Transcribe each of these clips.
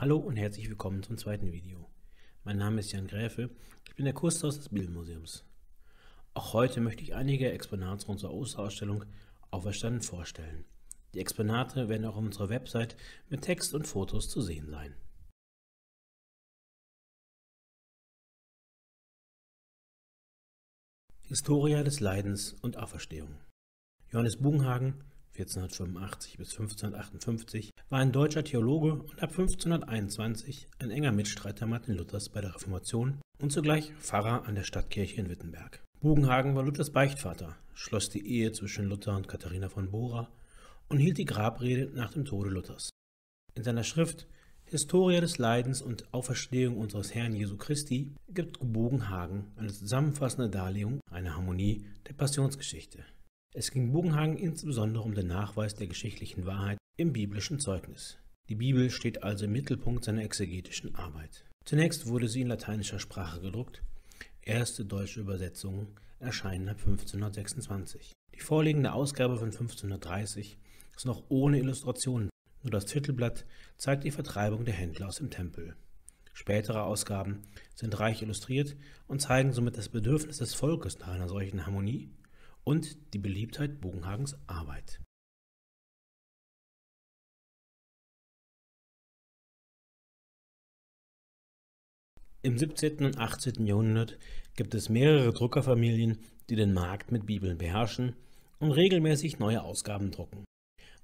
Hallo und herzlich willkommen zum zweiten Video. Mein Name ist Jan Gräfe, ich bin der Kurshaus des Bibelmuseums. Auch heute möchte ich einige Exponate unserer Osterausstellung Auferstanden vorstellen. Die Exponate werden auch auf unserer Website mit Text und Fotos zu sehen sein. Historia des Leidens und Auferstehung Johannes Bugenhagen 1485 bis 1558 war ein deutscher Theologe und ab 1521 ein enger Mitstreiter Martin Luthers bei der Reformation und zugleich Pfarrer an der Stadtkirche in Wittenberg. Bugenhagen war Luthers Beichtvater, schloss die Ehe zwischen Luther und Katharina von Bora und hielt die Grabrede nach dem Tode Luthers. In seiner Schrift Historia des Leidens und Auferstehung unseres Herrn Jesu Christi gibt Bugenhagen eine zusammenfassende Darlegung einer Harmonie der Passionsgeschichte. Es ging Bugenhagen insbesondere um den Nachweis der geschichtlichen Wahrheit im biblischen Zeugnis. Die Bibel steht also im Mittelpunkt seiner exegetischen Arbeit. Zunächst wurde sie in lateinischer Sprache gedruckt. Erste deutsche Übersetzungen erschienen ab 1526. Die vorliegende Ausgabe von 1530 ist noch ohne Illustrationen. Nur das Titelblatt zeigt die Vertreibung der Händler aus dem Tempel. Spätere Ausgaben sind reich illustriert und zeigen somit das Bedürfnis des Volkes nach einer solchen Harmonie und die Beliebtheit Bogenhagens Arbeit. Im 17. und 18. Jahrhundert gibt es mehrere Druckerfamilien, die den Markt mit Bibeln beherrschen und regelmäßig neue Ausgaben drucken.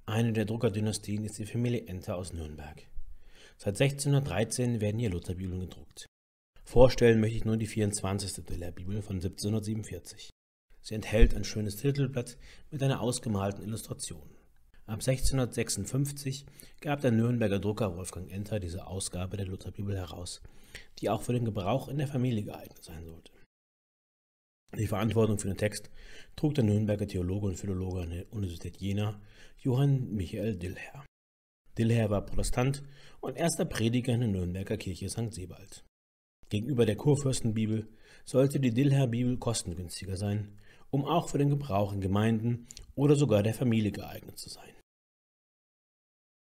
Eine der Druckerdynastien ist die Familie Enter aus Nürnberg. Seit 1613 werden hier Lutherbibeln gedruckt. Vorstellen möchte ich nur die 24. Bibel von 1747. Sie enthält ein schönes Titelblatt mit einer ausgemalten Illustration. Ab 1656 gab der Nürnberger Drucker Wolfgang Enter diese Ausgabe der Lutherbibel heraus, die auch für den Gebrauch in der Familie geeignet sein sollte. Die Verantwortung für den Text trug der Nürnberger Theologe und Philologe an der Universität Jena, Johann Michael Dillherr. Dillherr war Protestant und erster Prediger in der Nürnberger Kirche St. Sebald. Gegenüber der Kurfürstenbibel sollte die Dillherr-Bibel kostengünstiger sein um auch für den Gebrauch in Gemeinden oder sogar der Familie geeignet zu sein.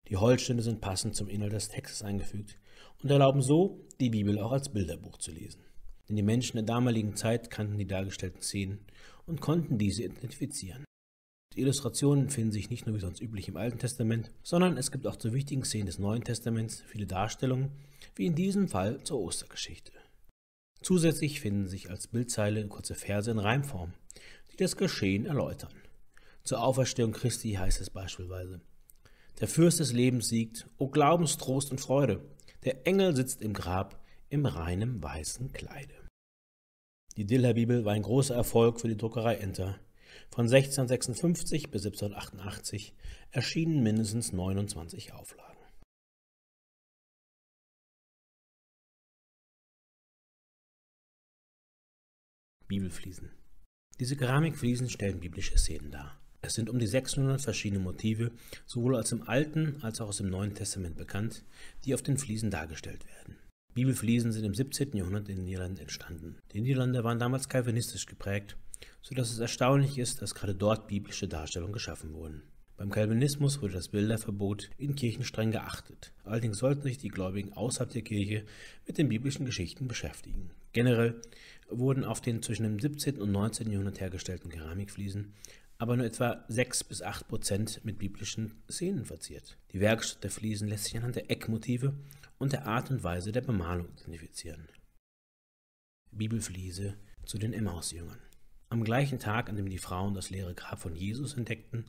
Die Holzschnitte sind passend zum Inhalt des Textes eingefügt und erlauben so, die Bibel auch als Bilderbuch zu lesen. Denn die Menschen der damaligen Zeit kannten die dargestellten Szenen und konnten diese identifizieren. Die Illustrationen finden sich nicht nur wie sonst üblich im Alten Testament, sondern es gibt auch zu wichtigen Szenen des Neuen Testaments viele Darstellungen, wie in diesem Fall zur Ostergeschichte. Zusätzlich finden sich als Bildzeile kurze Verse in Reimform, die das Geschehen erläutern. Zur Auferstehung Christi heißt es beispielsweise, der Fürst des Lebens siegt, o Glaubenstrost und Freude, der Engel sitzt im Grab im reinem weißen Kleide. Die Diller-Bibel war ein großer Erfolg für die Druckerei Enter. Von 1656 bis 1788 erschienen mindestens 29 Auflagen. Bibelfliesen diese Keramikfliesen stellen biblische Szenen dar. Es sind um die 600 verschiedene Motive, sowohl aus dem Alten als auch aus dem Neuen Testament bekannt, die auf den Fliesen dargestellt werden. Bibelfliesen sind im 17. Jahrhundert in Niederlanden entstanden. Die Niederlande waren damals kalvinistisch geprägt, sodass es erstaunlich ist, dass gerade dort biblische Darstellungen geschaffen wurden. Beim Calvinismus wurde das Bilderverbot in Kirchen streng geachtet. Allerdings sollten sich die Gläubigen außerhalb der Kirche mit den biblischen Geschichten beschäftigen. Generell wurden auf den zwischen dem 17. und 19. Jahrhundert hergestellten Keramikfliesen aber nur etwa 6 bis 8 Prozent mit biblischen Szenen verziert. Die Werkstatt der Fliesen lässt sich anhand der Eckmotive und der Art und Weise der Bemalung identifizieren. Bibelfliese zu den Emmaus-Jüngern. Am gleichen Tag, an dem die Frauen das leere Grab von Jesus entdeckten,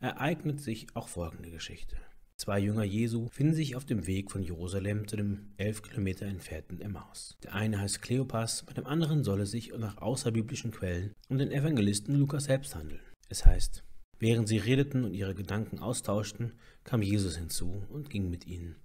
ereignet sich auch folgende Geschichte. Zwei Jünger Jesu finden sich auf dem Weg von Jerusalem zu dem elf Kilometer entfernten Emmaus. Der eine heißt Kleopas, bei dem anderen soll es sich nach außerbiblischen Quellen um den Evangelisten Lukas selbst handeln. Es heißt, während sie redeten und ihre Gedanken austauschten, kam Jesus hinzu und ging mit ihnen.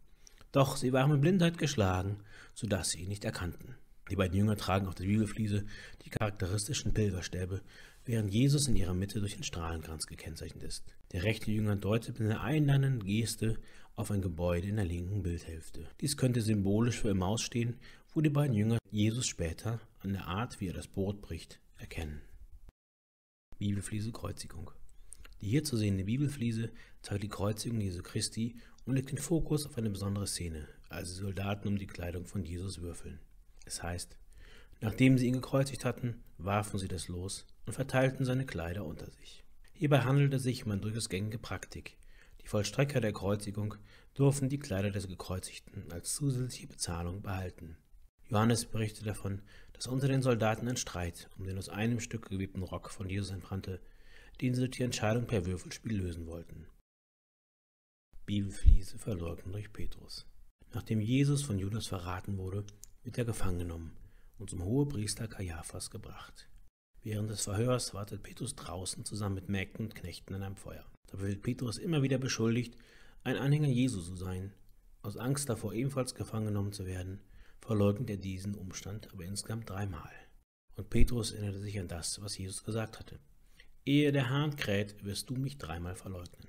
Doch sie waren mit Blindheit geschlagen, so dass sie ihn nicht erkannten. Die beiden Jünger tragen auf der Bibelfliese die charakteristischen Pilgerstäbe, während Jesus in ihrer Mitte durch den Strahlenkranz gekennzeichnet ist. Der rechte Jünger deutet mit einer einladenden Geste auf ein Gebäude in der linken Bildhälfte. Dies könnte symbolisch für Emmaus stehen, wo die beiden Jünger Jesus später an der Art, wie er das Brot bricht, erkennen. Bibelfliese Kreuzigung. Die hier zu sehende Bibelfliese zeigt die Kreuzigung Jesu Christi und legt den Fokus auf eine besondere Szene, als die Soldaten um die Kleidung von Jesus würfeln. Es heißt, nachdem sie ihn gekreuzigt hatten, warfen sie das Los und verteilten seine Kleider unter sich. Hierbei handelt es sich um eine durchaus gängige Praktik. Die Vollstrecker der Kreuzigung durften die Kleider des Gekreuzigten als zusätzliche Bezahlung behalten. Johannes berichtet davon, dass unter den Soldaten ein Streit um den aus einem Stück gewebten Rock von Jesus entbrannte, den sie durch die Entscheidung per Würfelspiel lösen wollten. Bibelfliese verleugnen durch Petrus. Nachdem Jesus von Judas verraten wurde, wird er gefangen genommen und zum Hohepriester Kaiaphas gebracht. Während des Verhörs wartet Petrus draußen zusammen mit Mägden und Knechten an einem Feuer. Dabei wird Petrus immer wieder beschuldigt, ein Anhänger Jesu zu sein. Aus Angst davor, ebenfalls gefangen genommen zu werden, verleugnet er diesen Umstand aber insgesamt dreimal. Und Petrus erinnerte sich an das, was Jesus gesagt hatte. Ehe der Hahn kräht, wirst du mich dreimal verleugnen.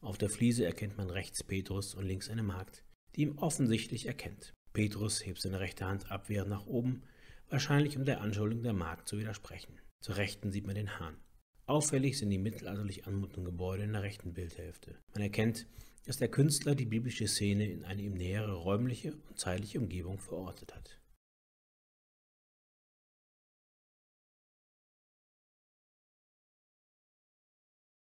Auf der Fliese erkennt man rechts Petrus und links eine Magd, die ihn offensichtlich erkennt. Petrus hebt seine rechte Hand abwehrend nach oben, wahrscheinlich um der Anschuldigung der Magd zu widersprechen. Zur Rechten sieht man den Hahn. Auffällig sind die mittelalterlich anmutenden Gebäude in der rechten Bildhälfte. Man erkennt, dass der Künstler die biblische Szene in eine ihm nähere räumliche und zeitliche Umgebung verortet hat.